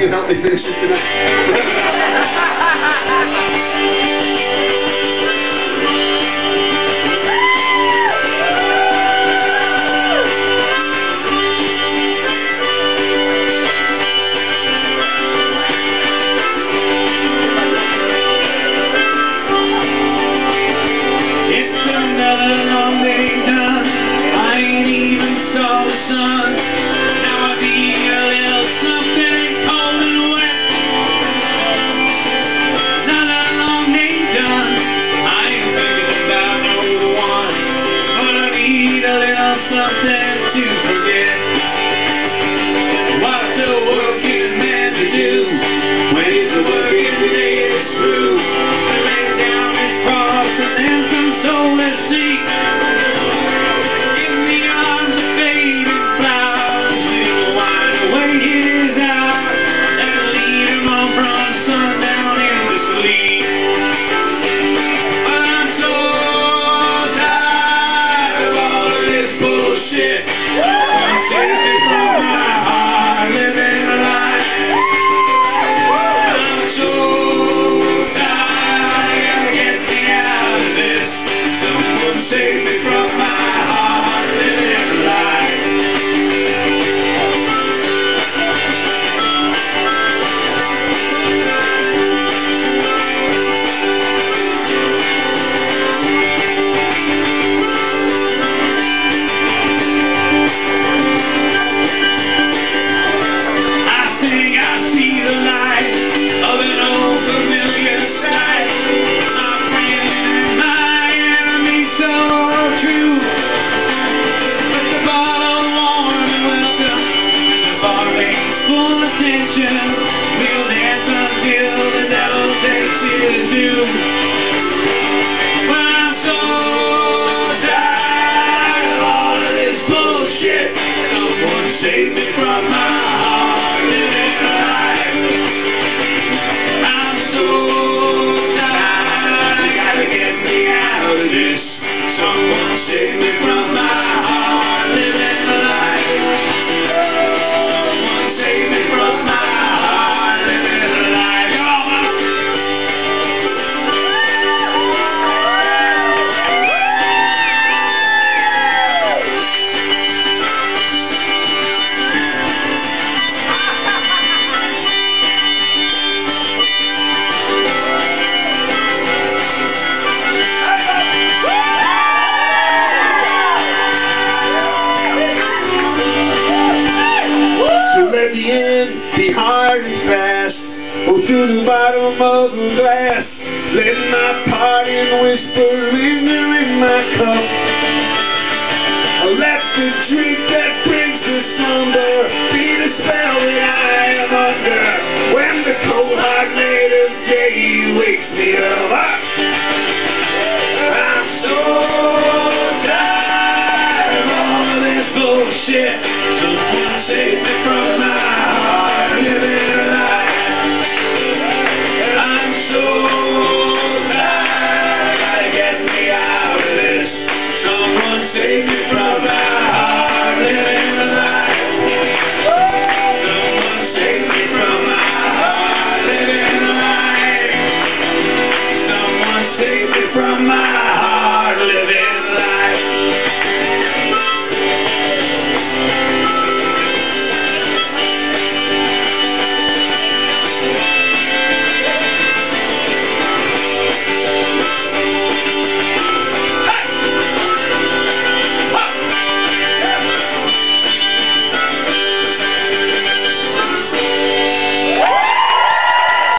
you help me finish it tonight? something feel me hard and fast. Oh, to the bottom of the glass. Let my parting whisper linger in my cup. I let the drink that brings.